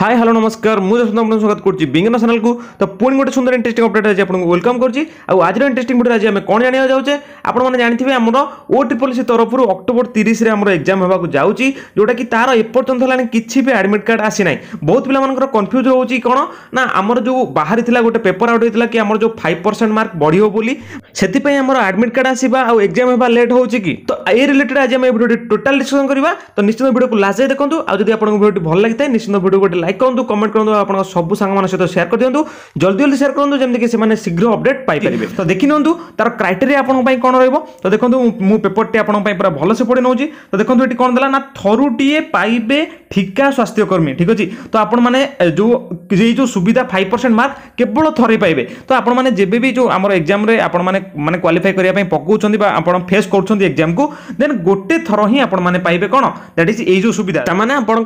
high hello ନମସ୍କାର ମୁଁ ଯଶୋନ୍ତ ଆପଣଙ୍କୁ ସ୍ୱାଗତ କରୁଛି ବିଜ୍ଞାନ ଚ୍ୟାନେଲକୁ ତ ପୁଣି ଗୋଟେ ସୁନ୍ଦର ଇଣ୍ଟରେଷ୍ଟିଂ ଅପଡେଟ୍ ଆଜି ଆପଣଙ୍କୁ ୱେଲକମ୍ କରୁଛି ଆଉ ଆଜିର ଇଣ୍ଟରେଷ୍ଟିଂ ଭିଡ଼ିଓ ଆଜି ଆମେ କ'ଣ ଜାଣିବାକୁ ଯାଉଛେ ଆପଣମାନେ ଜାଣିଥିବେ ଆମର ଓ ଟ୍ରିପଲ୍ ସି ତରଫରୁ ଅକ୍ଟୋବର ତିରିଶରେ ଆମର ଏକ୍ଜାମ୍ ହେବାକୁ ଯାଉଛି ଯେଉଁଟାକି ତାର ଏପର୍ଯ୍ୟନ୍ତ ହେଲାଣି କିଛି ବି ଆଡ଼ମିଟ୍ କାର୍ଡ଼ ଆସିନାହିଁ ବହୁତ ପିଲାମାନଙ୍କର କନଫ୍ୟୁଜ୍ ହେଉଛି କ'ଣ ନା ଆମର ଯେଉଁ ବାହାରିଥିଲା ଗୋଟେ ପେପର୍ ଆଉଟ୍ ହୋଇଥିଲା କି ଆମର ଯେଉଁ ଫାଇଭ୍ ପରସେଣ୍ଟ ମାର୍କ ବଢ଼ିବ ବୋଲି ସେଥିପାଇଁ ଆମର ଆଡ଼ମିଟ୍ କାର୍ଡ଼ ଆସିବା ଆଉ ଏକ୍ଜାମ୍ ହେବା ଲେଟ୍ ହେଉଛି କି ତ ଏ ରିଲେଟେଡ୍ ଆଜି ଆମେ ଏ ଭିଡ଼ିଓଟି ଟୋଟାଲ୍ ଡିସ୍କସନ୍ କରିବା ତ ନିଶ୍ଚିତ ଭିଡ଼ିଓକୁ ଲାଷ୍ଟ ଯାଏ ଦେଖନ୍ତୁ ଆଉ ଯଦି ଆପଣଙ୍କୁ ଭିଡ଼ିଓଟି ଭଲ ଲାଗିଥାଏ ନିଶ୍ଚିତ ଭିଡ଼ିଓ ଗୋଟେ লাইক করুন কমেন্ট করুন আপনার সবু সাংগ সহ সেয়ার করে দিও জলদি জলদি সেয়ার করুন যেমি সে শীঘ্র অপডেট পাইপারে তো দেখি নিউ তার ক্রাইটেরিয়া আপনার কম রহব তো দেখুন মু পেপরটি আপনার পুরা ভালসে পড়ে নেছি তো দেখুন এটি কম দেলা না থরুটিয়ে পাইবে ঠিকা স্বাস্থ্যকর্মী ঠিক আছে তো আপন মানে যে এই যে সুবিধা ফাইভ পরসেন্ট মার্ক কেবল থরে পাইবে তো আপন মানে যেবে বি যে আমার এক্সামে আপন মানে মানে কোয়ালিফাই করা পকাউছেন বা আপনার ফেস করছেন এক্সামকু দেন গোটে থর হি আপন মানে পাইবে কোণ দ্যাট ইজ এই যে সুবিধা তার মানে আপনার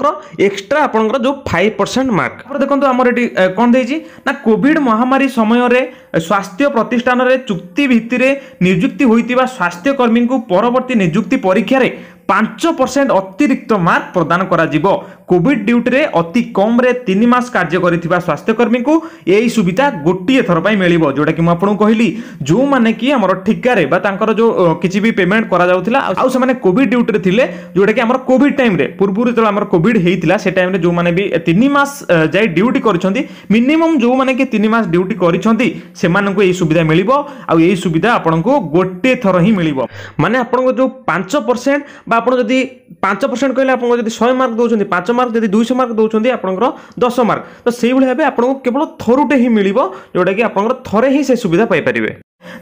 এক্সট্রা আপনার যে ফাইভ ফাইভ পরসেন্ট মাର୍କ ତାପରେ ଦେଖନ୍ତୁ ଆମର ଏଠି କ'ଣ ଦେଇଛି ନା କୋଭିଡ ମହାମାରୀ ସମୟରେ ସ୍ୱାସ୍ଥ୍ୟ ପ୍ରତିଷ୍ଠାନରେ ଚୁକ୍ତି ଭିତ୍ତିରେ ନିଯୁକ୍ତି ହୋଇଥିବା ସ୍ୱାସ୍ଥ୍ୟକର୍ମୀଙ୍କୁ ପରବର୍ତ୍ତୀ ନିଯୁକ୍ତି ପରୀକ୍ଷାରେ ପାଞ୍ଚ ପରସେଣ୍ଟ ଅତିରିକ୍ତ ମାର୍କ ପ୍ରଦାନ କରାଯିବ କୋଭିଡ୍ ଡ୍ୟୁଟିରେ ଅତି କମ୍ରେ ତିନି ମାସ କାର୍ଯ୍ୟ କରିଥିବା ସ୍ୱାସ୍ଥ୍ୟକର୍ମୀଙ୍କୁ ଏହି ସୁବିଧା ଗୋଟିଏ ଥର ପାଇଁ ମିଳିବ ଯେଉଁଟାକି ମୁଁ ଆପଣଙ୍କୁ କହିଲି ଯେଉଁମାନେ କି ଆମର ଠିକାରେ ବା ତାଙ୍କର ଯେଉଁ କିଛି ବି ପେମେଣ୍ଟ କରାଯାଉଥିଲା ଆଉ ସେମାନେ କୋଭିଡ୍ ଡ୍ୟୁଟିରେ ଥିଲେ ଯେଉଁଟାକି ଆମର କୋଭିଡ୍ ଟାଇମ୍ରେ ପୂର୍ବରୁ ଯେତେବେଳେ ଆମର କୋଭିଡ୍ ହେଇଥିଲା ସେ ଟାଇମ୍ରେ ଯେଉଁମାନେ ବି ତିନି ମାସ ଯାଇ ଡ୍ୟୁଟି କରିଛନ୍ତି ମିନିମମ୍ ଯେଉଁମାନେ କି ତିନି ମାସ ଡ୍ୟୁଟି କରିଛନ୍ତି ସେମାନଙ୍କୁ ଏହି ସୁବିଧା ମିଳିବ ଆଉ ଏହି ସୁବିଧା ଆପଣଙ୍କୁ ଗୋଟିଏ ଥର ହିଁ ମିଳିବ ମାନେ ଆପଣଙ୍କ ଯେଉଁ ପାଞ୍ଚ ପରସେଣ୍ଟ ବା ଆପଣ ଯଦି ପାଞ୍ଚ ପରସେଣ୍ଟ କହିଲେ ଆପଣଙ୍କର ଯଦି ଶହେ ମାର୍କ ଦେଉଛନ୍ତି ପାଞ୍ଚ ମାର୍କ ଯଦି ଦୁଇଶହ ମାର୍କ ଦେଉଛନ୍ତି ଆପଣଙ୍କର ଦଶ ମାର୍କ ତ ସେଇଭଳି ଭାବେ ଆପଣଙ୍କୁ କେବଳ ଥରୁଟେ ହିଁ ମିଳିବ ଯେଉଁଟାକି ଆପଣଙ୍କର ଥରେ ହିଁ ସେ ସୁବିଧା ପାଇପାରିବେ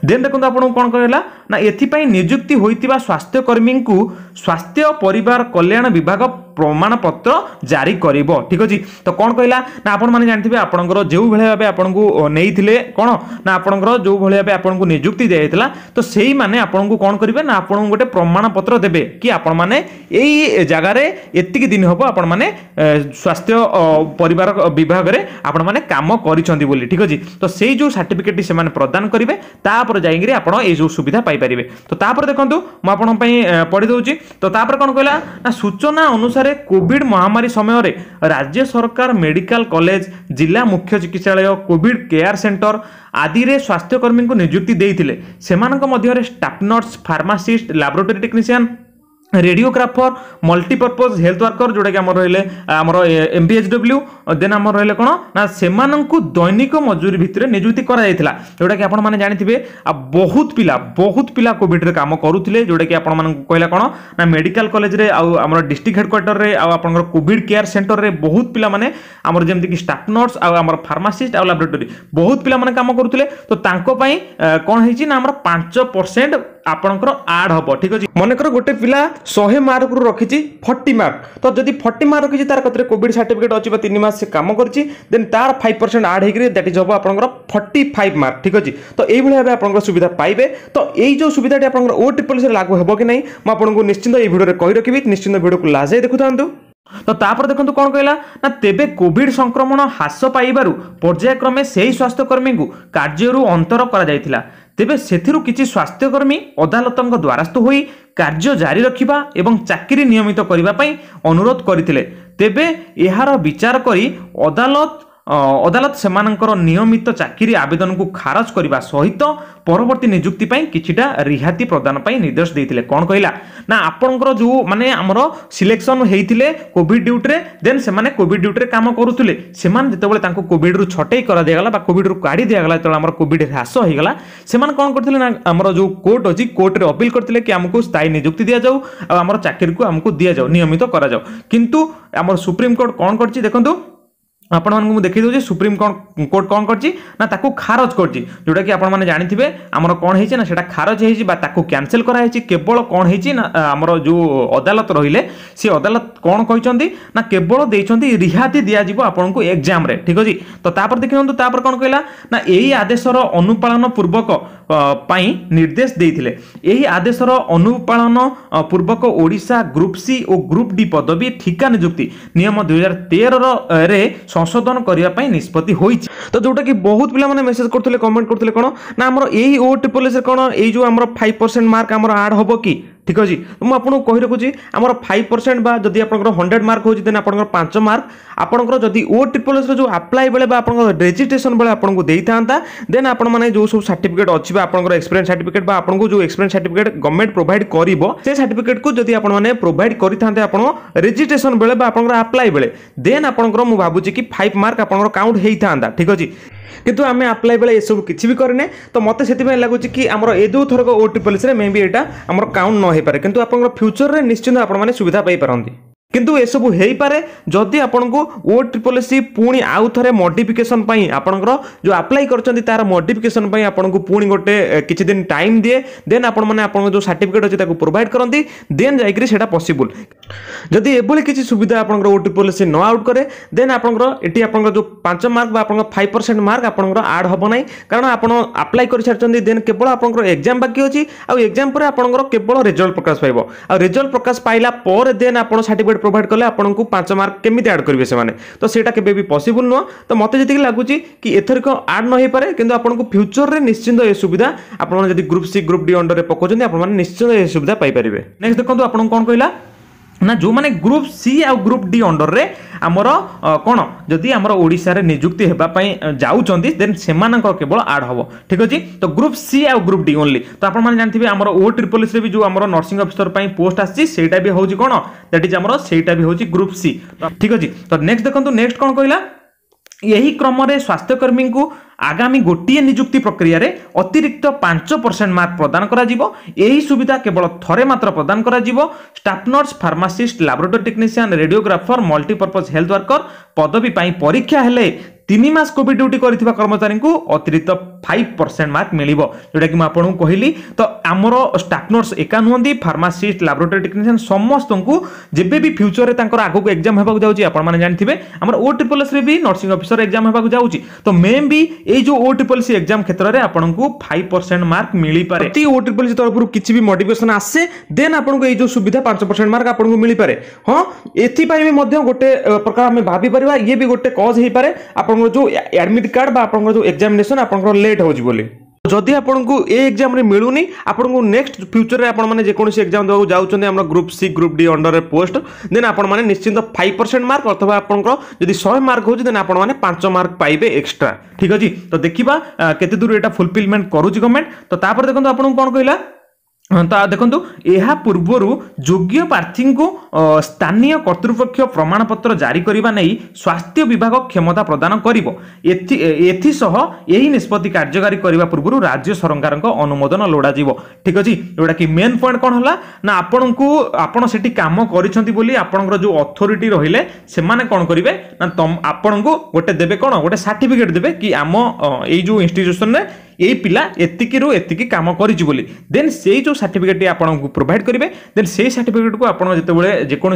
ଦେନ୍ ଦେଖନ୍ତୁ ଆପଣଙ୍କୁ କ'ଣ କହିଲା ନା ଏଥିପାଇଁ ନିଯୁକ୍ତି ହୋଇଥିବା ସ୍ୱାସ୍ଥ୍ୟକର୍ମୀଙ୍କୁ ସ୍ୱାସ୍ଥ୍ୟ ପରିବାର କଲ୍ୟାଣ ବିଭାଗ প্রমাণপত্র জারি করব ঠিক আছে তো কোণ কহিলা না আপনার জাঁথিবে আপনার যেভাবে ভাবে আপনার নিয়ে কোণ না আপনার যেভাবে ভাবে আপনার নিযুক্তি দিয়েছিল তো সেই মানে আপনার কোণ করবে না আপনার গোটে প্রমাণপত্র দেবে কি আপনার মানে এই জায়গার এতিকি দিন হব আপনার মানে স্বাস্থ্য পরিবার বিভাগের আপনার মানে কাম করছেন বলে ঠিক আছে তো সেই যে সার্টিফিকেটটি সে প্রদান করবে তাপরে যাইকি আপনার এই যে সুবিধা পাইপারে তো তাপরে দেখুন মু আপনার পড়ি দেছি তো তাপরে কোণ কহিলা না সূচনা অনুসারে ମଧ୍ୟରେ କୋଭିଡ୍ ମହାମାରୀ ସମୟରେ ରାଜ୍ୟ ସରକାର ମେଡିକାଲ କଲେଜ ଜିଲ୍ଲା ମୁଖ୍ୟ ଚିକିତ୍ସାଳୟ କୋଭିଡ୍ କେୟାର ସେଣ୍ଟର ଆଦିରେ ସ୍ୱାସ୍ଥ୍ୟକର୍ମୀଙ୍କୁ ନିଯୁକ୍ତି ଦେଇଥିଲେ ସେମାନଙ୍କ ମଧ୍ୟରେ staff pharmacist laboratory technician radiographer multipurpose health worker ଯେଉଁଟାକି ଆମର ରହିଲେ ଆମର M B H W then ଆମର ରହିଲେ କ'ଣ ନା ସେମାନଙ୍କୁ ଦୈନିକ ମଜୁରୀ ଭିତରେ ନିଯୁକ୍ତି କରାଯାଇଥିଲା ଯେଉଁଟାକି ଆପଣମାନେ ଜାଣିଥିବେ ଆଉ ବହୁତ ପିଲା ବହୁତ ପିଲା କୋଭିଡ଼ରେ କାମ କରୁଥିଲେ ଯେଉଁଟାକି ଆପଣମାନଙ୍କୁ କହିଲା କ'ଣ ନା ମେଡ଼ିକାଲ କଲେଜରେ ଆଉ ଆମର ଡିଷ୍ଟ୍ରିକ୍ଟ ହେଡ଼କ୍ୱାର୍ଟରରେ ଆଉ ଆପଣଙ୍କର କୋଭିଡ଼ କେୟାର ସେଣ୍ଟରରେ ବହୁତ ପିଲାମାନେ ଆମର ଯେମିତିକି ଷ୍ଟାଫ୍ ନର୍ସ ଆଉ ଆମର ଫାର୍ମାସିଷ୍ଟ ଆଉ ଲାବୋରେଟୋରୀ ବହୁତ ପିଲାମାନେ କାମ କରୁଥିଲେ ତ ତାଙ୍କ ପାଇଁ କ'ଣ ହେଇଛି ନା ଆମର ପାଞ୍ଚ ପରସେଣ୍ଟ ଆପଣଙ୍କର ଆଡ୍ ହେବ ଠିକ୍ ଅଛି ମନେକର ଗୋଟେ ପିଲା ଶହେ ମାର୍କରୁ ରଖିଛି ଫର୍ଟି ମାର୍କ ତ ଯଦି ଫର୍ଟି ମାର୍କ ରଖିଛି ତାର କତିରେ କୋଭିଡ୍ ସାର୍ଟିଫିକେଟ୍ ଅଛି ବା ତିନି ମାସ ସେ କାମ କରିଛି ଦେନ୍ ତାର ଫାଇଭ୍ ପରସେଣ୍ଟ ଆଡ୍ ହେଇକିରି ଦ୍ୟାଟ୍ ଇଜ୍ ହେବ ଆପଣଙ୍କର ଫର୍ଟି ଫାଇଭ୍ ମାର୍କ ଠିକ୍ ଅଛି ତ ଏଇଭଳି ଭାବେ ଆପଣଙ୍କର ସୁବିଧା ପାଇବେ ତ ଏଇ ଯେଉଁ ସୁବିଧାଟି ଆପଣଙ୍କର ଓ ଟ୍ରିପଲ୍ ସିରେ ଲାଗୁ ହେବ କି ନାହିଁ ମୁଁ ଆପଣଙ୍କୁ ନିଶ୍ଚିନ୍ତ এই ভিডিওরে কই রাখবি নিশ্চিন্ত ভিডিওকে লাজাই দেখুথান্তু ତ ତାପରେ ଦେଖନ୍ତୁ କ'ଣ କହିଲା ନା ତେବେ କୋଭିଡ୍ ସଂକ୍ରମଣ ହ୍ରାସ ପାଇବାରୁ ପର୍ଯ୍ୟାୟକ୍ରମେ ସେହି ସ୍ୱାସ୍ଥ୍ୟକର୍ମୀଙ୍କୁ କାର୍ଯ୍ୟରୁ ଅନ୍ତର କରାଯାଇଥିଲା ତେବେ ସେଥିରୁ କିଛି ସ୍ୱାସ୍ଥ୍ୟକର୍ମୀ ଅଦାଲତଙ୍କ ଦ୍ୱାରସ୍ଥ ହୋଇ କାର୍ଯ୍ୟ ଜାରି ରଖିବା ଏବଂ ଚାକିରି ନିୟମିତ କରିବା ପାଇଁ ଅନୁରୋଧ କରିଥିଲେ ତେବେ ଏହାର ବିଚାର କରି ଅଦାଲତ ଅଦାଲତ ସେମାନଙ୍କର ନିୟମିତ ଚାକିରି ଆବେଦନକୁ ଖାରଜ କରିବା ସହିତ ପରବର୍ତ୍ତୀ ନିଯୁକ୍ତି ପାଇଁ କିଛିଟା ରିହାତି ପ୍ରଦାନ ପାଇଁ ନିର୍ଦ୍ଦେଶ ଦେଇଥିଲେ କ'ଣ କହିଲା ନା ଆପଣଙ୍କର ଯେଉଁ ମାନେ ଆମର ସିଲେକ୍ସନ୍ ହେଇଥିଲେ କୋଭିଡ଼ ଡ୍ୟୁଟିରେ ଦେନ୍ ସେମାନେ କୋଭିଡ଼ ଡ୍ୟୁଟିରେ କାମ କରୁଥିଲେ ସେମାନେ ଯେତେବେଳେ ତାଙ୍କୁ କୋଭିଡ଼ରୁ ଛଟେଇ କରାଦିଆଗଲା ବା କୋଭିଡ଼ରୁ କାଢ଼ି ଦିଆଗଲା ଯେତେବେଳେ ଆମର କୋଭିଡ଼ ହ୍ରାସ ହେଇଗଲା ସେମାନେ କ'ଣ କରିଥିଲେ ନା ଆମର ଯେଉଁ କୋର୍ଟ ଅଛି କୋର୍ଟରେ ଅପିଲ କରିଥିଲେ କି ଆମକୁ ସ୍ଥାୟୀ ନିଯୁକ୍ତି ଦିଆଯାଉ ଆଉ ଆମର ଚାକିରିକୁ ଆମକୁ ଦିଆଯାଉ ନିୟମିତ କରାଯାଉ କିନ୍ତୁ ଆମର ସୁପ୍ରିମକୋର୍ଟ କ'ଣ କରିଛି ଦେଖନ୍ତୁ ଆପଣମାନଙ୍କୁ ମୁଁ ଦେଖି ଦେଉଛି ସୁପ୍ରିମ କୋର୍ଟ କ'ଣ କରିଛି ନା ତାକୁ ଖାରଜ କରିଛି ଯେଉଁଟାକି ଆପଣମାନେ ଜାଣିଥିବେ ଆମର କ'ଣ ହେଇଛି ନା ସେଇଟା ଖାରଜ ହେଇଛି ବା ତାକୁ କ୍ୟାନସେଲ୍ କରାହେଇଛି କେବଳ କ'ଣ ହେଇଛି ନା ଆମର ଯେଉଁ ଅଦାଲତ ରହିଲେ ସେ ଅଦାଲତ କ'ଣ କହିଛନ୍ତି ନା କେବଳ ଦେଇଛନ୍ତି ରିହାତି ଦିଆଯିବ ଆପଣଙ୍କୁ ଏକ୍ଜାମ୍ରେ ଠିକ୍ ଅଛି ତ ତାପରେ ଦେଖିନିଅନ୍ତୁ ତାପରେ କ'ଣ କହିଲା ନା ଏହି ଆଦେଶର ଅନୁପାଳନ ପୂର୍ବକ ପାଇଁ ନିର୍ଦ୍ଦେଶ ଦେଇଥିଲେ ଏହି ଆଦେଶର ଅନୁପାଳନ ପୂର୍ବକ ଓଡ଼ିଶା ଗ୍ରୁପ୍ ସି ଓ ଗ୍ରୁପ୍ ଡି ପଦବୀ ଠିକା ନିଯୁକ୍ତି ନିୟମ ଦୁଇହଜାର ତେରର ରେ ସଂଶୋଧନ କରିବା ପାଇଁ ନିଷ୍ପତ୍ତି ହୋଇଛି ତ ଯେଉଁଟାକି ବହୁତ ପିଲାମାନେ ମେସେଜ କରୁଥିଲେ କମେଣ୍ଟ କରୁଥିଲେ କ'ଣ ନା ଆମର ଏଇ ଓ ଟ୍ରିପଲ୍ ଏସ୍ରେ କ'ଣ ଏଇ ଯେଉଁ ଆମର ଫାଇଭ୍ ପରସେଣ୍ଟ ମାର୍କ ଆମର ଆଡ଼୍ ହେବ କି ঠিক ଅଛି ମୁଁ ଆପଣଙ୍କୁ କହି ରଖୁଛି ଆମର ଫାଇଭ୍ ପରସେଣ୍ଟ ବା ଯଦି ଆପଣଙ୍କର ହଣ୍ଡ୍ରେଡ଼ ମାର୍କ ହେଉଛି ଦେନ୍ ଆପଣଙ୍କର ପାଞ୍ଚ ମାର୍କ ଆପଣଙ୍କର ଯଦି ଓ ଟ୍ରିପଲ୍ ଏସ୍ର ଯେଉଁ ଆପ୍ଲାଏ ବେଳେ ବା ଆପଣଙ୍କ ରେଜିଷ୍ଟ୍ରେସନ୍ ବେଳେ ଆପଣଙ୍କୁ ଦେଇଥାନ୍ତା ଦେନ୍ ଆପଣମାନେ ଯେଉଁ ସବୁ ସାର୍ଟିଫିକେଟ୍ ଅଛି ବା ଆପଣଙ୍କର ଏକ୍ସପିରିଏନ୍ସ ସାର୍ଟିଫିକେଟ୍ ବା ଆପଣଙ୍କୁ ଯେଉଁ ଏକ୍ସପିରିଏନ୍ସ ସାର୍ଟିଫିକେଟ୍ ଗଭର୍ଣ୍ଣମେଣ୍ଟ ପ୍ରୋଭାଇଡ଼ କରିବ ସେ ସାର୍ଟିଫିକେଟ୍କୁ ଯଦି ଆପଣମାନେ ପ୍ରୋଭାଇଡ଼ କରିଥାନ୍ତେ ଆପଣ ରେଜିଷ୍ଟ୍ରେସନ୍ ବେଳେ ବା ଆପଣଙ୍କର ଆପ୍ଲାଏ ବେଳେ ଦେନ୍ ଆପଣଙ୍କର ମୁଁ ଭାବୁଛି କି ଫାଇଭ୍ ମାର୍କ ଆପଣଙ୍କର କାଉଣ୍ଟ ହେଇଥାନ୍ତା ଠିକ୍ ଅଛି କିନ୍ତୁ ଆମେ ଆପ୍ଲାଏ ବେଳେ ଏସବୁ କିଛି ବି କରିନେ ତ ମୋତେ ସେଥିପାଇଁ ଲାଗୁଛି କି ଆମର ଏ ଯେଉଁ ଥରକ ଓ ଟି ପଲିସିରେ ମେ ବି ଏଇଟା ଆମର କାଉଣ୍ଟ ନ ହେଇପାରେ କିନ୍ତୁ ଆପଣଙ୍କର ଫ୍ୟୁଚରରେ ନିଶ୍ଚିନ୍ତ ଆପଣମାନେ ସୁବିଧା ପାଇପାରନ୍ତି কিন্তু ଏସବୁ ହେଇପାରେ ଯଦି ଆପଣଙ୍କୁ ଓ ଟ୍ରିପଲ୍ ସି ପୁଣି ଆଉ ଥରେ ମଡିଫିକେସନ୍ ପାଇଁ ଆପଣଙ୍କର ଯେଉଁ ଆପ୍ଲାଏ କରିଛନ୍ତି ତାର ମଡିଫିକେସନ୍ ପାଇଁ ଆପଣଙ୍କୁ ପୁଣି ଗୋଟେ କିଛି ଦିନ ଟାଇମ୍ ଦିଏ ଦେନ୍ ଆପଣମାନେ ଆପଣଙ୍କ ଯେଉଁ ସାର୍ଟିଫିକେଟ୍ ଅଛି ତାକୁ ପ୍ରୋଭାଇଡ଼ କରନ୍ତି ଦେନ୍ ଯାଇକରି ସେଇଟା ପସିବୁଲ୍ ଯଦି ଏଭଳି କିଛି ସୁବିଧା ଆପଣଙ୍କର ଓ ଟ୍ରିପଲ୍ ସି ନ ଆଉଟ୍ କରେ ଦେନ୍ ଆପଣଙ୍କର ଏଠି ଆପଣଙ୍କର ଯେଉଁ ପାଞ୍ଚ ମାର୍କ ବା ଆପଣଙ୍କ ଫାଇଭ୍ ପରସେଣ୍ଟ ମାର୍କ ଆପଣଙ୍କର ଆଡ଼୍ ହେବ ନାହିଁ କାରଣ ଆପଣ ଆପ୍ଲାଏ କରିସାରିଛନ୍ତି ଦେନ୍ କେବଳ ଆପଣଙ୍କର ଏକ୍ଜାମ୍ ବାକି ଅଛି ଆଉ ଏକ୍ଜାମ୍ ପରେ ଆପଣଙ୍କର କେବଳ ରେଜଲ୍ଟ ପ୍ରକାଶ ପାଇବ ଆଉ ରେଜଲ୍ଟ ପ୍ରକାଶ ପାଇଲା ପରେ ଦେନ୍ ଆପଣ ସାର୍ଟିଫିକେଟ୍ প্রোভাইড কলে আপনার পাঁচ মার্ক কেমিতি আড করবে সে তো সেটা কেবে বি পসিবল নুহ তো মতো যেত লাগুচি কি এথরিক আড নহিপরে কিন্তু আপনার ফ্যুচরের নিশ্চিন্ত এ সুবিধা আপনার যদি গ্রুপ সি গ্রুপ ডি অন্ডরে পকাউছেন আপনার নিশ্চিন্ত এ সুবিধা পাইপারে নেক্সট দেখুন আপনার কম কহিলা ନା ଯେଉଁମାନେ ଗ୍ରୁପ୍ ସି ଆଉ ଗ୍ରୁପ୍ ଡି ଅଣ୍ଡରରେ ଆମର କ'ଣ ଯଦି ଆମର ଓଡ଼ିଶାରେ ନିଯୁକ୍ତି ହେବା ପାଇଁ ଯାଉଛନ୍ତି ଦେନ୍ ସେମାନଙ୍କର କେବଳ ଆଡ଼୍ ହେବ ଠିକ୍ ଅଛି ତ ଗ୍ରୁପ୍ ସି ଆଉ ଗ୍ରୁପ୍ ଡି ଓନ୍ଲି ତ ଆପଣମାନେ ଜାଣିଥିବେ ଆମର ଓ ଟ୍ରିପଲ୍ ଏସ୍ରେ ବି ଯେଉଁ ଆମର ନର୍ସିଂ ଅଫିସର ପାଇଁ ପୋଷ୍ଟ ଆସିଛି ସେଇଟା ବି ହେଉଛି କ'ଣ ଦ୍ୟାଟ୍ ଇଜ୍ ଆମର ସେଇଟା ବି ହେଉଛି ଗ୍ରୁପ୍ ସି ଠିକ୍ ଅଛି ତ ନେକ୍ସଟ ଦେଖନ୍ତୁ ନେକ୍ସଟ କ'ଣ କହିଲା ଏହି କ୍ରମରେ ସ୍ୱାସ୍ଥ୍ୟକର୍ମୀଙ୍କୁ ଆଗାମୀ ଗୋଟିଏ ନିଯୁକ୍ତି ପ୍ରକ୍ରିୟାରେ ଅତିରିକ୍ତ ପାଞ୍ଚ ପରସେଣ୍ଟ ମାର୍କ ପ୍ରଦାନ କରାଯିବ ଏହି ସୁବିଧା କେବଳ ଥରେ ମାତ୍ର ପ୍ରଦାନ କରାଯିବ staff nurse pharmacist laboratory technician radiographer multipurpose health worker ପଦବୀ ପାଇଁ ପରୀକ୍ଷା ହେଲେ ତିନି ମାସ କୋଭିଡ୍ ଡ୍ୟୁଟି କରିଥିବା କର୍ମଚାରୀଙ୍କୁ ଅତିରିକ୍ତ ଫାଇଭ୍ ପରସେଣ୍ଟ ମାର୍କ ମିଳିବ ଯେଉଁଟାକି ମୁଁ ଆପଣଙ୍କୁ କହିଲି ତ ଆମର ଷ୍ଟାଫ୍ ନର୍ସ ଏକା ନୁହନ୍ତି ଫାର୍ମାସିଷ୍ଟ ଲାବୋରେଟୋରୀ ଟେକ୍ନିସିଆନ୍ ସମସ୍ତଙ୍କୁ ଯେବେ ବି ଫ୍ୟୁଚରରେ ତାଙ୍କର ଆଗକୁ ଏକ୍ଜାମ୍ ହେବାକୁ ଯାଉଛି ଆପଣମାନେ ଜାଣିଥିବେ ଆମର ଓ ଟ୍ରିପଲ୍ ଏସ୍ରେ ବି ନର୍ସିଂ ଅଫିସର ଏକ୍ଜାମ୍ ହେବାକୁ ଯାଉଛି ତ ମେନ୍ ବି ଏଇ ଯେଉଁ ଓ ଟ୍ରିପଲ୍ ସି ଏକ୍ଜାମ୍ କ୍ଷେତ୍ରରେ ଆପଣଙ୍କୁ ଫାଇଭ୍ ପରସେଣ୍ଟ ମାର୍କ ମିଳିପାରେ ଯଦି ଓ ଟ୍ରିପଲ୍ ସି ତରଫରୁ କିଛି ବି ମୋଟିଭେସନ୍ ଆସେ ଦେନ୍ ଆପଣଙ୍କୁ ଏଇ ଯେଉଁ ସୁବିଧା ପାଞ୍ଚ ପରସେଣ୍ଟ ମାର୍କ ଆପଣଙ୍କୁ ମିଳିପାରେ ହଁ ଏଥିପାଇଁ ବି ମଧ୍ୟ ଗୋଟେ ପ୍ରକାର ଆମେ ଭାବିପାରିବା ଇଏ ବି ଗୋଟେ କଜ୍ ହେଇପାରେ ଆପଣ ଆପଣଙ୍କର ଯେଉଁ ଆଡ଼ମିଟ୍ କାର୍ଡ଼ ବା ଆପଣଙ୍କର ଯେଉଁ ଏକ୍ଜାମିନେସନ୍ ଆପଣଙ୍କର ଲେଟ୍ ହେଉଛି ବୋଲି ଯଦି ଆପଣଙ୍କୁ ଏ ଏକ୍ଜାମରେ ମିଳୁନି ଆପଣଙ୍କୁ ନେକ୍ସଟ ଫ୍ୟୁଚରରେ ଆପଣମାନେ ଯେକୌଣସି ଏକ୍ଜାମ ଦେବାକୁ ଯାଉଛନ୍ତି ଆମର ଗ୍ରୁପ୍ ସି ଗ୍ରୁପ୍ ଡି ଅଣ୍ଡରରେ ପୋଷ୍ଟ ଦେନ୍ ଆପଣମାନେ ନିଶ୍ଚିନ୍ତ ଫାଇଭ ପରସେଣ୍ଟ ମାର୍କ ଅଥବା ଆପଣଙ୍କର ଯଦି ଶହେ ମାର୍କ ହେଉଛି ଦେନ୍ ଆପଣମାନେ ପାଞ୍ଚ ମାର୍କ ପାଇବେ ଏକ୍ସଟ୍ରା ଠିକ୍ ଅଛି ତ ଦେଖିବା କେତେ ଦୂର ଏଇଟା ଫୁଲଫିଲମେଣ୍ଟ କରୁଛି ଗଭର୍ଣ୍ଣମେଣ୍ଟ ତ ତାପରେ ଦେଖନ୍ତୁ ଆପଣଙ୍କୁ କ'ଣ କହିଲା দেখন্তু এহা পূর্বরু যোগ্য প্রার্থীকে স্থানীয় কর্তৃপক্ষ প্রমাণপত্র জারি করা নেই স্বাস্থ্য বিভাগ ক্ষমতা প্রদান করব এসহ এই নিষ্পতি কার্যকারী করা পূর্ব রাজ্য সরকার অনুমোদন লোড়া যাব ঠিক আছে যেটা কি মেন পয়েন্ট কন হল না আপনার আপনার সেটি কাম করছেন বলে আপনার যে অথরিটি রহলে সে কম করবে না আপনার গোটে দেবে কোণ গোটে সার্টিফিকেট দেবে কি আম এই যে ইনস্টিট্যুশন এই পিলা এতিকিরু এতিকি কাম করিছি বলে দেন সেই যে সার্টিফিকেটটি আপনার প্রোভাইড করবে দেন সেই সার্টিফিকেটকু আপনার যেতবে যেকোন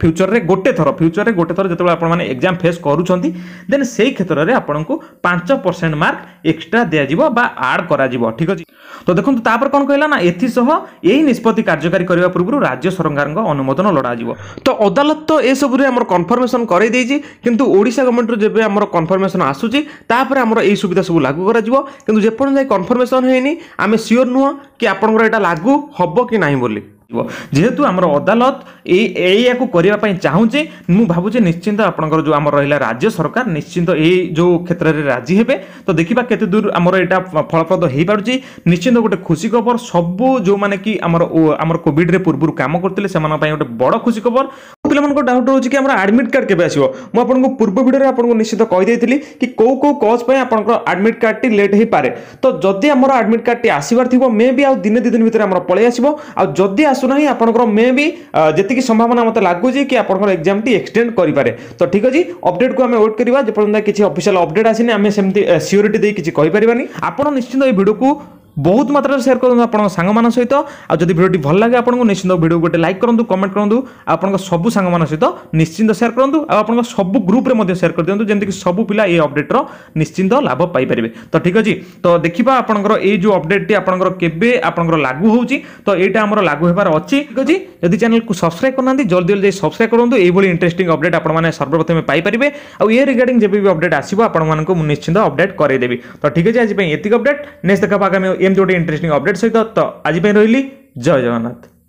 ফ্যুচরের গোটে থর ফ্যুচরের গোটে থর যেতবে আপনার এক্সাম ফেস করছেন দেন সেই ক্ষেত্রে আপনার পাঁচ পরসেন্ট মার্ক এক্সট্রা দিয়াযিব বা আড করা ঠিক আছে তো দেখুন তাপরে কোণ কহিলা না এসহ এই নিষ্পতি কার্যকারী করা পূর্ব রাজ্য সরকারঙ্ অনুমোদন লড়াযিব তো অদালত এসবুরে আমার কনফর্মেসন করাই দিয়েছি কিন্তু ওড়শা গভর্নমেন্টর যে আমার কনফর্মেসন আসুচি তাপরে আমার এই সুবিধা সব লাগু করা কিন্তু যেপর্যন্ত ଯାଇ କନଫର୍ମେସନ୍ ହେଇନି ଆମେ ସିଓର୍ ନୁହଁ କି ଆପଣଙ୍କର ଏଇଟା ଲାଗୁ ହେବ କି ନାହିଁ ବୋଲି ଯେହେତୁ ଆମର ଅଦାଲତ ଏଇ ଏଇଆକୁ କରିବା ପାଇଁ ଚାହୁଁଛି ମୁଁ ଭାବୁଛି ନିଶ୍ଚିନ୍ତ ଆପଣଙ୍କର ଯେଉଁ ଆମର ରହିଲା ରାଜ୍ୟ ସରକାର ନିଶ୍ଚିନ୍ତ ଏଇ ଯେଉଁ କ୍ଷେତ୍ରରେ ରାଜି ହେବେ ତ ଦେଖିବା କେତେ ଦୂର ଆମର ଏଇଟା ଫଳପ୍ରଦ ହେଇପାରୁଛି ନିଶ୍ଚିନ୍ତ ଗୋଟେ ଖୁସି ଖବର ସବୁ ଯେଉଁମାନେ କି ଆମର ଆମର କୋଭିଡ଼ରେ ପୂର୍ବରୁ କାମ କରୁଥିଲେ ସେମାନଙ୍କ ପାଇଁ ଗୋଟେ ବଡ଼ ଖୁସି ଖବର ପିଲାମାନଙ୍କ ଡାଉଟ୍ ରହୁଛି କି ଆମର ଆଡ଼ମିଟ୍ କାର୍ଡ଼ କେବେ ଆସିବ ମୁଁ ଆପଣଙ୍କୁ ପୂର୍ବ ଭିଡ଼ିଓରେ ଆପଣଙ୍କୁ ନିଶ୍ଚିତ କହିଦେଇଥିଲି କି କେଉଁ କେଉଁ କଜ୍ ପାଇଁ ଆପଣଙ୍କର ଆଡ଼ମିଟ୍ କାର୍ଡ଼ଟି ଲେଟ୍ ହେଇପାରେ ତ ଯଦି ଆମର ଆଡ଼ମିଟ୍ କାର୍ଡ଼ଟି ଆସିବାର ଥିବ ମେ ବି ଆଉ ଦିନେ ଦୁଇ ଦିନ ଭିତରେ ଆମର ପଳେଇ ଆସିବ ଆଉ ଯଦି ଆସୁନାହିଁ ଆପଣଙ୍କର ମେ ବି ଯେତିକି ସମ୍ଭାବନା ମୋତେ ଲାଗୁଛି କି ଆପଣଙ୍କର ଏକ୍ଜାମ୍ଟି ଏକ୍ସଟେଣ୍ଡ କରିପାରେ ତ ଠିକ୍ ଅଛି ଅପଡେଟ୍କୁ ଆମେ ୱେଟ୍ କରିବା ଯେପର୍ଯ୍ୟନ୍ତ କିଛି ଅଫିସିଆଲ ଅପଡେଟ୍ ଆସିନି ଆମେ ସେମିତି ସିଓରିଟି ଦେଇ କିଛି କହିପାରିବାନି ଆପଣ ନିଶ୍ଚିନ୍ତ এই ভিডিওকে ବହୁତ ମାତ୍ରାରେ ସେୟାର କରନ୍ତୁ ଆପଣଙ୍କ ସାଙ୍ଗମାନଙ୍କ ସହିତ ଆଉ ଯଦି ଭିଡ଼ିଓଟି ଭଲ ଲାଗେ ଆପଣଙ୍କୁ ନିଶ୍ଚିନ୍ତ ଭିଡ଼ିଓକୁ ଗୋଟେ ଲାଇକ୍ କରନ୍ତୁ କମେଣ୍ଟ କରନ୍ତୁ ଆପଣଙ୍କ ସବୁ ସାଙ୍ଗମାନଙ୍କ ସହିତ ନିଶ୍ଚିନ୍ତ ସେୟାର କରନ୍ତୁ ଆଉ ଆପଣଙ୍କ ସବୁ ଗ୍ରୁପ୍ରେ ମଧ୍ୟ ସେୟାର କରିଦିଅନ୍ତୁ ଯେମିତିକି ସବୁ ପିଲା ଏ ଅପଡେଟ୍ର ନିଶ୍ଚିନ୍ତ ଲାଭ ପାଇପାରିବେ ତ ଠିକ୍ ଅଛି ତ ଦେଖିବା ଆପଣଙ୍କର ଏଇ ଯେଉଁ ଅପଡେଟ୍ଟି ଆପଣଙ୍କର କେବେ ଆପଣଙ୍କର ଲାଗୁ ହେଉଛି ତ ଏଇଟା ଆମର ଲାଗୁ ହେବାର ଅଛି ଠିକ୍ ଅଛି ଯଦି ଚ୍ୟାନେଲକୁ ସବସ୍କ୍ରାଇବ୍ କରୁନାହାନ୍ତି ଜଲ୍ଦି ଜଲ୍ଦି ସବସ୍କ୍ରାଇବ୍ କରନ୍ତୁ ଏଇଭଳି ଇଣ୍ଟରେଷ୍ଟିଂ ଅପଡେଟ୍ ଆପଣମାନେ ସର୍ବପ୍ରଥମେ ପାଇପାରିବେ ଆଉ ଏ ରିଗାର୍ଡିଂ ଯେବେ ବି ଅପଡେଟ୍ ଆସିବ ଆପଣମାନଙ୍କୁ ମୁଁ ନିଶ୍ଚିନ୍ତ ଅପଡେଟ୍ କରାଇଦେବି ତ ଠିକ୍ ଅଛି ଆଜି ପାଇଁ ଏତିକି ଅପଡେଟ୍ ନେକ୍ସଟ ଦେଖା ଆଗାମୀ ଏମିତି ଗୋଟେ ଇଣ୍ଟରେଷ୍ଟିଂ ଅପଡେଟ୍ ସହିତ ତ ଆଜି ପାଇଁ ରହିଲି ଜୟ ଜଗନ୍ନାଥ